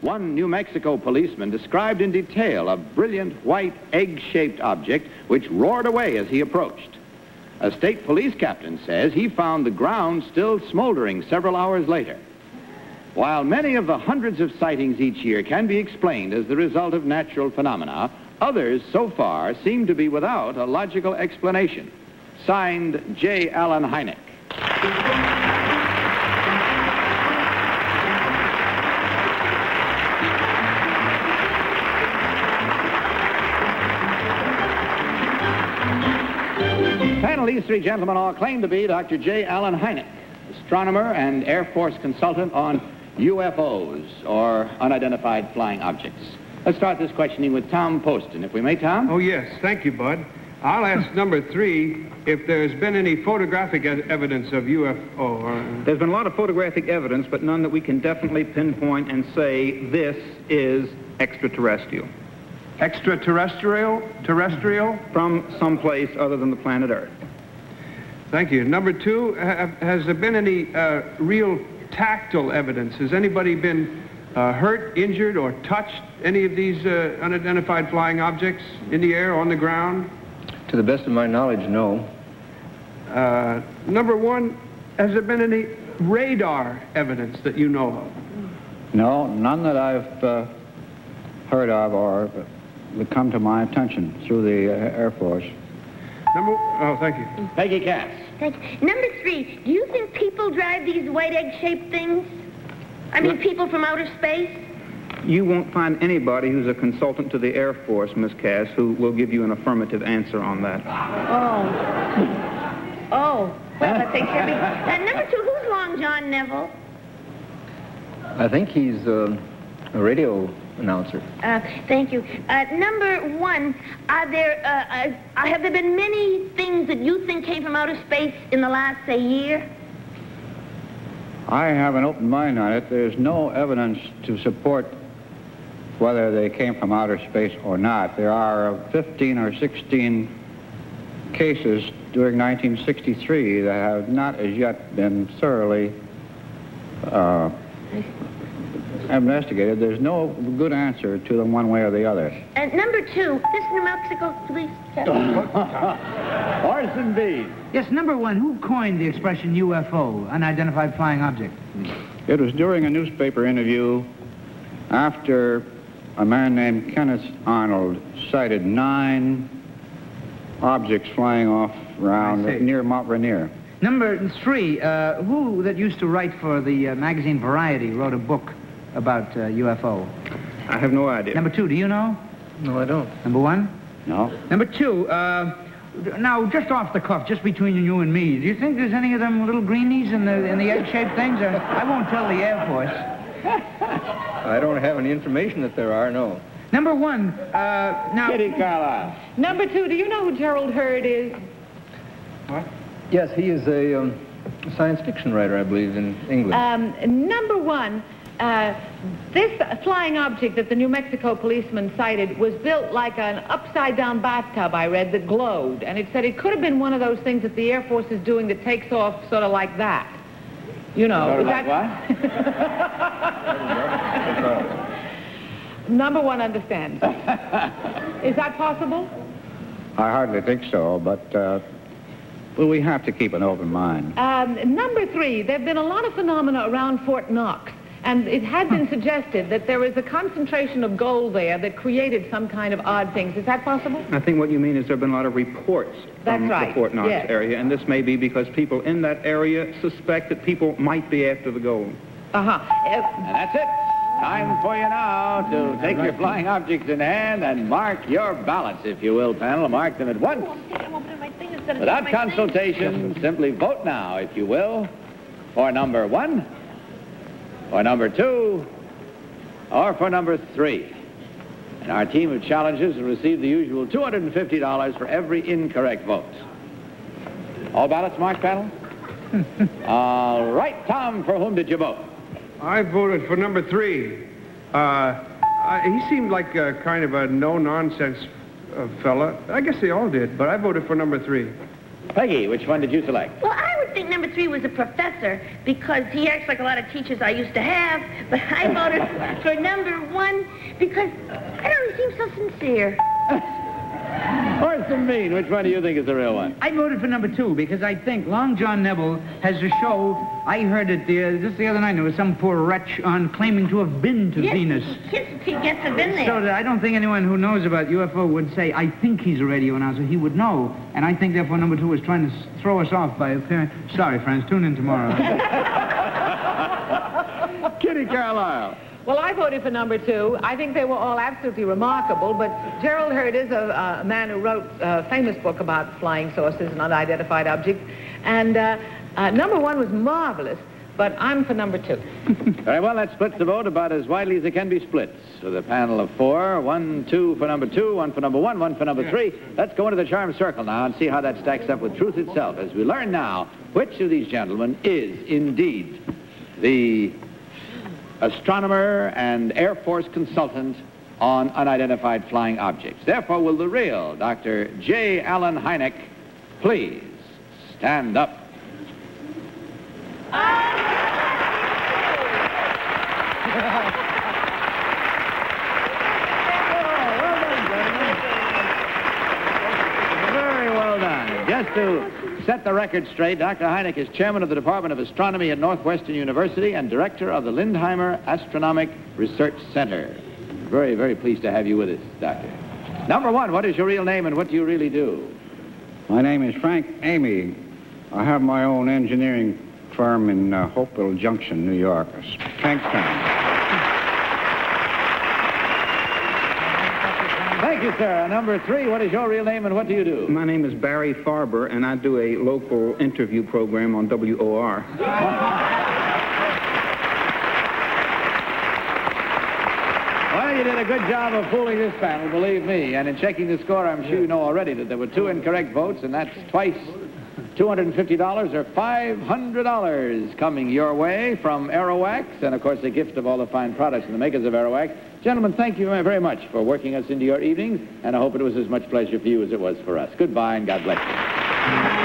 one New Mexico policeman described in detail a brilliant white egg-shaped object which roared away as he approached. A state police captain says he found the ground still smoldering several hours later. While many of the hundreds of sightings each year can be explained as the result of natural phenomena, others so far seem to be without a logical explanation. Signed, J. Allen Hynek. These three gentlemen all claim to be Dr. J. Allen Hynek, astronomer and Air Force consultant on UFOs, or unidentified flying objects. Let's start this questioning with Tom Poston, if we may, Tom. Oh, yes. Thank you, Bud. I'll ask number three if there's been any photographic evidence of UFO. Or... There's been a lot of photographic evidence, but none that we can definitely pinpoint and say this is extraterrestrial Extraterrestrial? Terrestrial? from someplace other than the planet Earth. Thank you. Number two, ha- has there been any uh, real tactile evidence? Has anybody been uh, hurt, injured, or touched any of these uh, unidentified flying objects in the air, or on the ground? To the best of my knowledge, no. Uh, number one, has there been any radar evidence that you know of? No, none that I've uh, heard of or that come to my attention through the uh, Air Force. Number, oh, thank you. Peggy Cass. Thank you. Number three, do you think people drive these white egg-shaped things? I mean, people from outer space? You won't find anybody who's a consultant to the Air Force, Miss Cass, who will give you an affirmative answer on that. Oh. Oh. Well, I think Debbie. Uh, number two, who's Long John Nebel? I think he's uh, a radio announcer. Uh, thank you. Uh, number one, are there, uh, uh, have there been many things that you think came from outer space in the last, say, year? I have an open mind on it. There's no evidence to support whether they came from outer space or not. There are uh, 15 or 16 cases during 1963 that have not as yet been thoroughly uh, investigated. There's no good answer to them one way or the other. Uh, number two, this New Mexico police. Orson B. Yes, number one, who coined the expression UFO, unidentified flying object? It was during a newspaper interview after a man named Kenneth Arnold sighted nine objects flying off around near Mount Rainier. Number three, uh, who that used to write for the uh, magazine Variety wrote a book about uh, UFO? I have no idea. Number two, do you know? No, I don't. Number one? No? Number two, uh, now, just off the cuff, just between you and me, do you think there's any of them little greenies in the, in the egg-shaped things? Or, I won't tell the Air Force. I don't have any information that there are, no. Number one, uh, now... Kitty Carlisle. Number two, do you know who Gerald Heard is? What? Yes, he is a um, science fiction writer, I believe, in England. Um, number one, uh, this flying object that the New Mexico policeman sighted was built like an upside-down bathtub, I read, that glowed. And it said it could have been one of those things that the Air Force is doing that takes off sort of like that. You know. Sort of like that- Number one understands. is that possible? I hardly think so, but uh, well, we have to keep an open mind. Um, number three, there have been a lot of phenomena around Fort Knox, and it had been suggested that there was a concentration of gold there that created some kind of odd things. Is that possible? I think what you mean is there have been a lot of reports That's from right, the Fort Knox yes. area, and this may be because people in that area suspect that people might be after the gold. Uh-huh. Uh, that's it. Time for you now to take your flying objects in hand and mark your ballots, if you will, panel. Mark them at once. I won't put my fingers gonna Without my fingers. consultation, simply vote now, if you will, for number one, for number two, or for number three. And our team of challengers will receive the usual $250 for every incorrect vote. All ballots marked, panel? All right, Tom, for whom did you vote? I voted for number three. Uh, I, he seemed like a kind of a no-nonsense uh, fella. I guess they all did, but I voted for number three. Peggy, which one did you select? Well, I would think number three was a professor because he acts like a lot of teachers I used to have. But I voted for number one because I don't know, he seems so sincere. Orson Bean, which one do you think is the real one? I voted for number two because I think Long John Nebel has a show. I heard it uh, just the other night. There was some poor wretch on claiming to have been to Yes, Venus. Yes, he gets have been there. So that I don't think anyone who knows about UFO would say, I think he's a radio announcer. He would know. And I think, therefore, number two is trying to throw us off by appearing. Sorry, friends. Tune in tomorrow. Kitty Carlisle. Well, I voted for number two. I think they were all absolutely remarkable, but Gerald Heard is a, a man who wrote a famous book about flying saucers and unidentified objects. And uh, uh, number one was marvelous, but I'm for number two. Very well, that splits the vote about as widely as it can be split. With the panel of four, one, two for number two, one for number one, one for number three. Let's go into the charm circle now and see how that stacks up with truth itself as we learn now which of these gentlemen is indeed the astronomer and Air Force consultant on unidentified flying objects. Therefore, will the real Dr. J. Allen Hynek please stand up? Very well done. Just to set the record straight, Dr. Hynek is chairman of the Department of Astronomy at Northwestern University and director of the Lindheimer Astronomic Research Center. Very, very pleased to have you with us, Doctor. Number one, what is your real name and what do you really do? My name is Frank Amy. I have my own engineering firm in uh, Hopewell Junction, New York, Tankstown. Thank you, sir. Number three, what is your real name and what do you do? My name is Barry Farber, and I do a local interview program on WOR. Well, you did a good job of fooling this panel, believe me. And in checking the score, I'm sure you know already that there were two incorrect votes, and that's twice $250 or $500 coming your way from Aerowax, and of course the gift of all the fine products from the makers of Aerowax. Gentlemen, thank you very much for working us into your evenings, and I hope it was as much pleasure for you as it was for us. Goodbye, and God bless you.